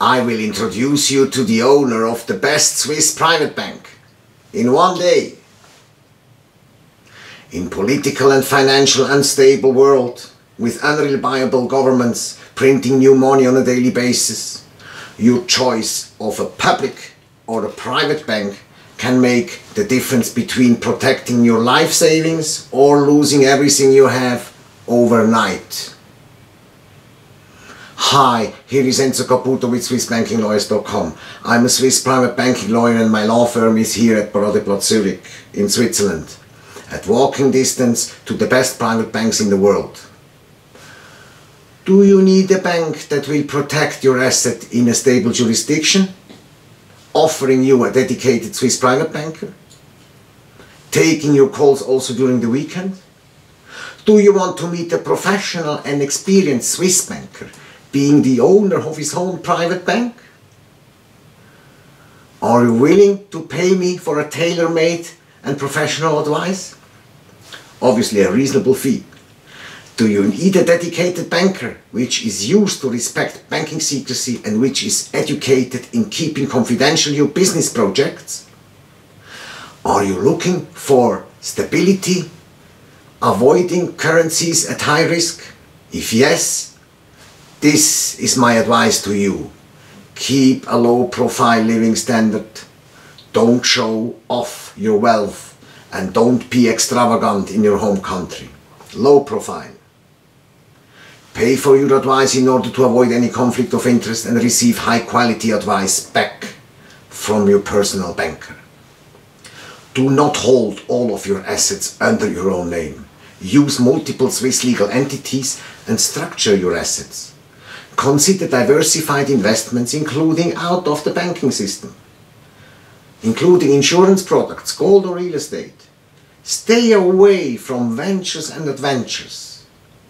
I will introduce you to the owner of the best Swiss private bank in one day. In political and financial unstable world, with unreliable governments printing new money on a daily basis, your choice of a public or a private bank can make the difference between protecting your life savings or losing everything you have overnight. Hi, here is Enzo Caputo with SwissBankingLawyers.com. I'm a Swiss private banking lawyer and my law firm is here at Paradeplatz Zurich in Switzerland, at walking distance to the best private banks in the world. Do you need a bank that will protect your asset in a stable jurisdiction? Offering you a dedicated Swiss private banker? Taking your calls also during the weekend? Do you want to meet a professional and experienced Swiss banker being the owner of his own private bank? Are you willing to pay me for a tailor-made and professional advice? Obviously a reasonable fee. Do you need a dedicated banker which is used to respect banking secrecy and which is educated in keeping confidential your business projects? Are you looking for stability, avoiding currencies at high risk? If yes, this is my advice to you. Keep a low profile living standard. Don't show off your wealth and don't be extravagant in your home country. Low profile. Pay for your advice in order to avoid any conflict of interest and receive high quality advice back from your personal banker. Do not hold all of your assets under your own name. Use multiple Swiss legal entities and structure your assets. Consider diversified investments including out of the banking system, including insurance products, gold or real estate. Stay away from ventures and adventures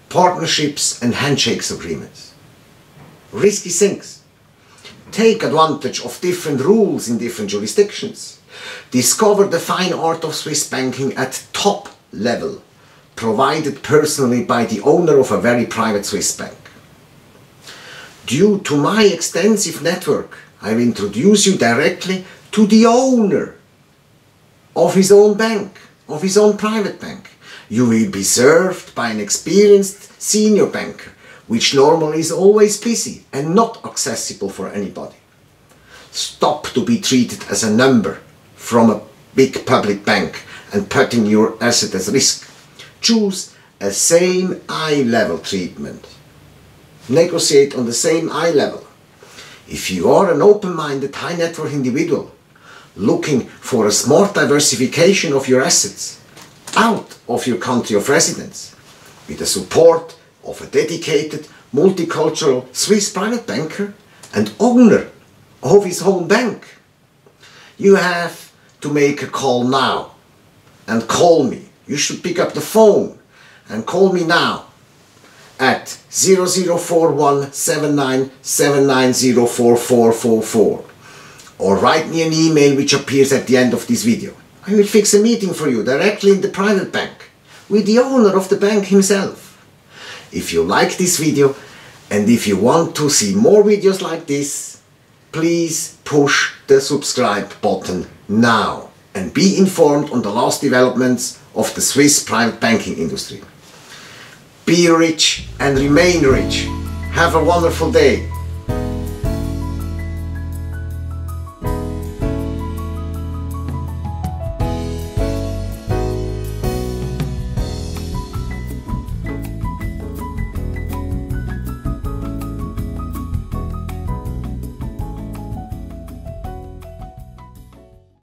partnerships and handshakes agreements. Risky things. Take advantage of different rules in different jurisdictions. Discover the fine art of Swiss banking at top level, provided personally by the owner of a very private Swiss bank. Due to my extensive network, I will introduce you directly to the owner of his own bank, of his own private bank. You will be served by an experienced senior banker, which normally is always busy and not accessible for anybody. Stop to be treated as a number from a big public bank and putting your asset at risk. Choose a same eye level treatment. Negotiate on the same eye level. If you are an open-minded high net worth individual looking for a smart diversification of your assets, out of your country of residence with the support of a dedicated multicultural Swiss private banker and owner of his own bank. You have to make a call now and call me. You should pick up the phone and call me now at 004179790444 or write me an email which appears at the end of this video. I will fix a meeting for you directly in the private bank with the owner of the bank himself. If you like this video and if you want to see more videos like this, please push the subscribe button now and be informed on the last developments of the Swiss private banking industry. Be rich and remain rich. Have a wonderful day.